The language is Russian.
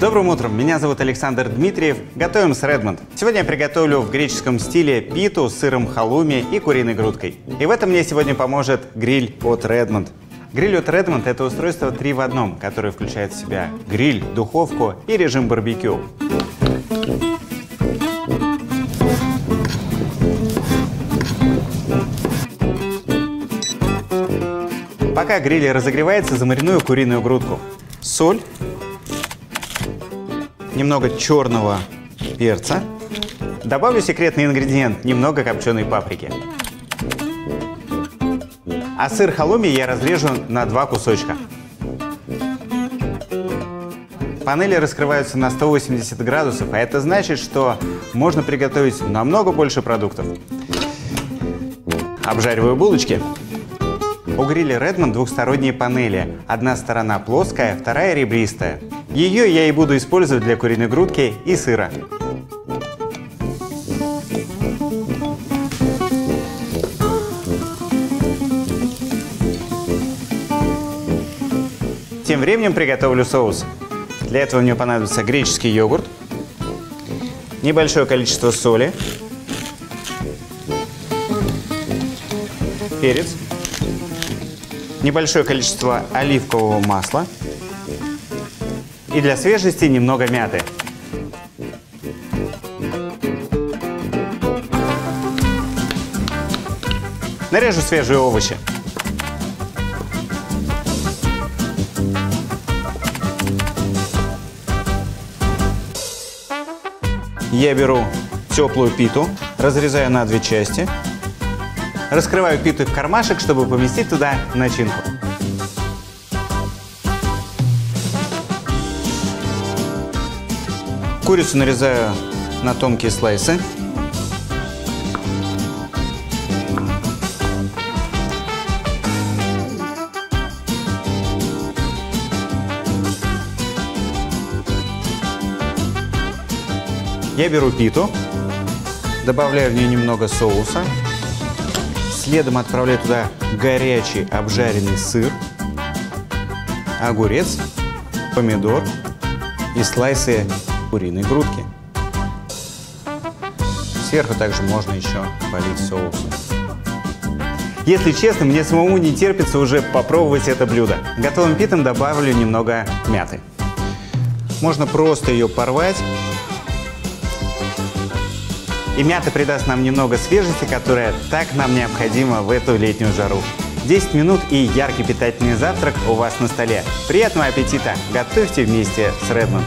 добрым утром! Меня зовут Александр Дмитриев. Готовим с Redmond. Сегодня я приготовлю в греческом стиле питу с сыром халуми и куриной грудкой. И в этом мне сегодня поможет гриль от Redmond. Гриль от Redmond – это устройство 3 в одном, которое включает в себя гриль, духовку и режим барбекю. Пока гриль разогревается, замариную куриную грудку. Соль, немного черного перца. Добавлю секретный ингредиент – немного копченой паприки. А сыр халуми я разрежу на два кусочка. Панели раскрываются на 180 градусов, а это значит, что можно приготовить намного больше продуктов. Обжариваю булочки. У гриля Redmond двухсторонние панели. Одна сторона плоская, вторая ребристая. Ее я и буду использовать для куриной грудки и сыра. Тем временем приготовлю соус. Для этого мне понадобится греческий йогурт, небольшое количество соли, перец, небольшое количество оливкового масла и для свежести немного мяты. Нарежу свежие овощи. Я беру теплую питу, разрезаю на две части – Раскрываю питу в кармашек, чтобы поместить туда начинку. Курицу нарезаю на тонкие слайсы. Я беру питу, добавляю в нее немного соуса, Следом отправляю туда горячий обжаренный сыр, огурец, помидор и слайсы куриной грудки. Сверху также можно еще полить соусом. Если честно, мне самому не терпится уже попробовать это блюдо. Готовым питом добавлю немного мяты. Можно просто ее порвать и мята придаст нам немного свежести, которая так нам необходима в эту летнюю жару. 10 минут и яркий питательный завтрак у вас на столе. Приятного аппетита! Готовьте вместе с Redmond.